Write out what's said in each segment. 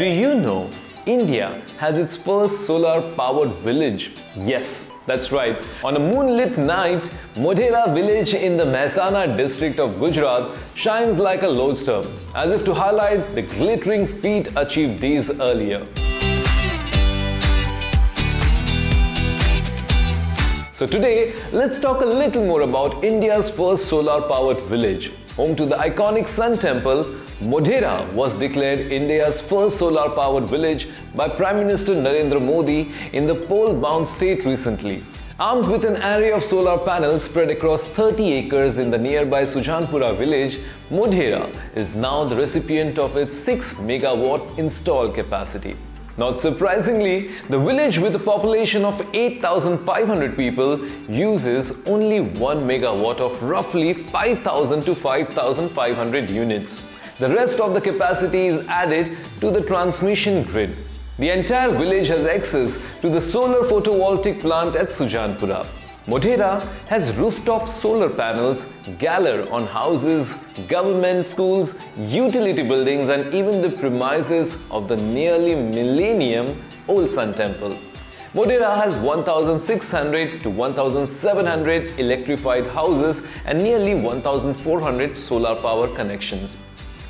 Do you know India has its first solar powered village? Yes, that's right. On a moonlit night, Modhera village in the Mehsana district of Gujarat shines like a lodestar, as if to highlight the glittering feat achieved days earlier. So today, let's talk a little more about India's first solar-powered village. Home to the iconic Sun Temple, Modhera was declared India's first solar-powered village by Prime Minister Narendra Modi in the poll-bound state recently. Armed with an array of solar panels spread across 30 acres in the nearby Sujanpura village, Modhera is now the recipient of its 6 megawatt install capacity. Not surprisingly, the village with a population of 8,500 people uses only 1 megawatt of roughly 5,000 to 5,500 units. The rest of the capacity is added to the transmission grid. The entire village has access to the solar photovoltaic plant at Sujanpura. Modhera has rooftop solar panels galore on houses, government schools, utility buildings and even the premises of the nearly millennium old Sun Temple. Modhera has 1,600 to 1,700 electrified houses and nearly 1,400 solar power connections.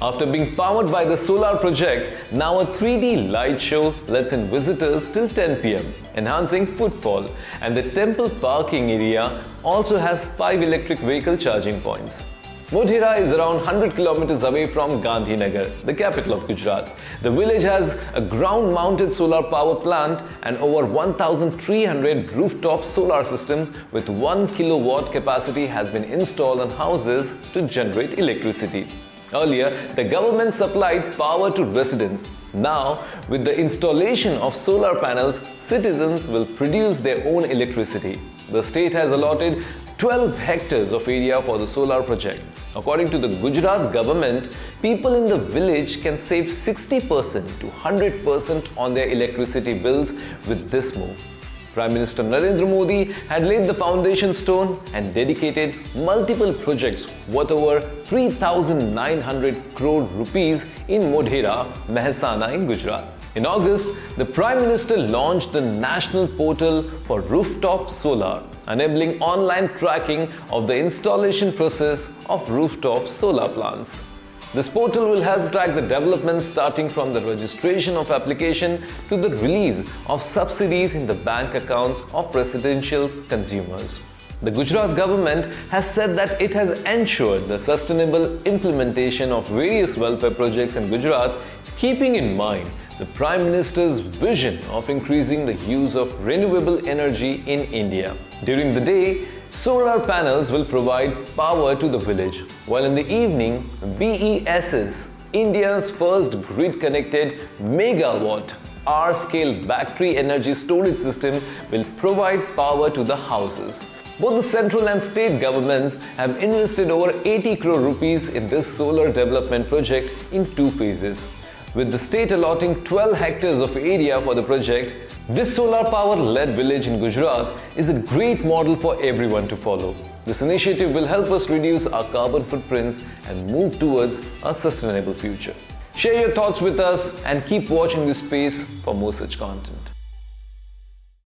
After being powered by the solar project, now a 3D light show lets in visitors till 10 pm, enhancing footfall. And the temple parking area also has 5 electric vehicle charging points. Modhera is around 100 kilometers away from Gandhinagar, the capital of Gujarat. The village has a ground-mounted solar power plant and over 1,300 rooftop solar systems with 1 kilowatt capacity has been installed on houses to generate electricity. Earlier, the government supplied power to residents. Now, with the installation of solar panels, citizens will produce their own electricity. The state has allotted 12 hectares of area for the solar project. According to the Gujarat government, people in the village can save 60% to 100% on their electricity bills with this move. Prime Minister Narendra Modi had laid the foundation stone and dedicated multiple projects worth over 3,900 crore rupees in Modhera, Mehsana in Gujarat. In August, the Prime Minister launched the national portal for rooftop solar, enabling online tracking of the installation process of rooftop solar plants. This portal will help track the development starting from the registration of application to the release of subsidies in the bank accounts of residential consumers. The Gujarat government has said that it has ensured the sustainable implementation of various welfare projects in Gujarat, keeping in mind the Prime Minister's vision of increasing the use of renewable energy in India. During the day, Solar panels will provide power to the village, while in the evening, BESS, India's first grid-connected megawatt hour-scale battery energy storage system will provide power to the houses. Both the central and state governments have invested over 80 crore rupees in this solar development project in two phases. With the state allotting 12 hectares of area for the project, this solar power led village in Gujarat is a great model for everyone to follow. This initiative will help us reduce our carbon footprints and move towards a sustainable future. Share your thoughts with us and keep watching this space for more such content.